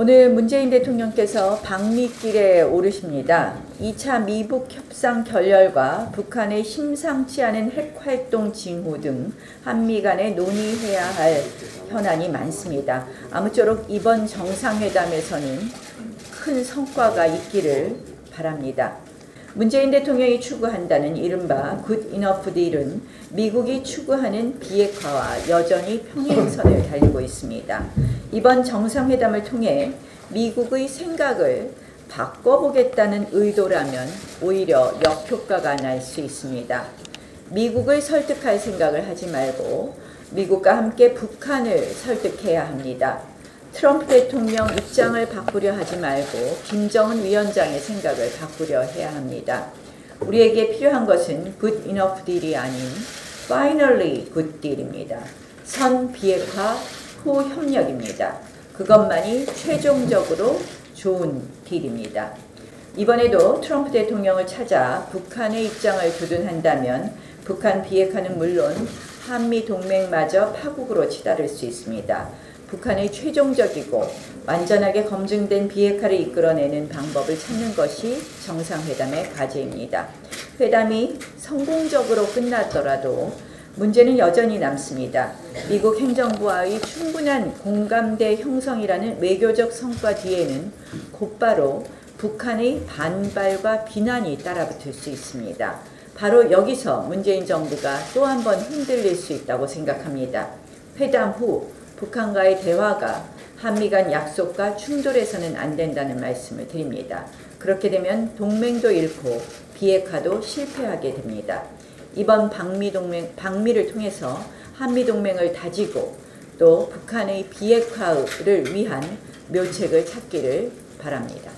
오늘 문재인 대통령께서 방미길에 오르십니다. 2차 미북 협상 결렬과 북한의 심상치 않은 핵 활동 징후 등 한미 간에 논의해야 할 현안이 많습니다. 아무쪼록 이번 정상회담에서는 큰 성과가 있기를 바랍니다. 문재인 대통령이 추구한다는 이른바 good enough deal은 미국이 추구하는 비핵화와 여전히 평행선을 달리고 있습니다. 이번 정상회담을 통해 미국의 생각을 바꿔보겠다는 의도라면 오히려 역효과가 날 수 있습니다. 미국을 설득할 생각을 하지 말고 미국과 함께 북한을 설득해야 합니다. 트럼프 대통령 입장을 바꾸려 하지 말고 김정은 위원장의 생각을 바꾸려 해야 합니다. 우리에게 필요한 것은 good enough deal이 아닌 finally good deal입니다. 선 비핵화 후 협력입니다. 그것만이 최종적으로 좋은 딜입니다. 이번에도 트럼프 대통령을 찾아 북한의 입장을 두둔한다면 북한 비핵화는 물론 한미 동맹마저 파국으로 치달을 수 있습니다. 북한의 최종적이고 완전하게 검증된 비핵화를 이끌어내는 방법을 찾는 것이 정상회담의 과제입니다. 회담이 성공적으로 끝났더라도 문제는 여전히 남습니다. 미국 행정부와의 충분한 공감대 형성이라는 외교적 성과 뒤에는 곧바로 북한의 반발과 비난이 따라붙을 수 있습니다. 바로 여기서 문재인 정부가 또 한 번 흔들릴 수 있다고 생각합니다. 회담 후 북한과의 대화가 한미 간 약속과 충돌해서는 안 된다는 말씀을 드립니다. 그렇게 되면 동맹도 잃고 비핵화도 실패하게 됩니다. 이번 방미 동맹 방미를 통해서 한미 동맹을 다지고 또 북한의 비핵화를 위한 묘책을 찾기를 바랍니다.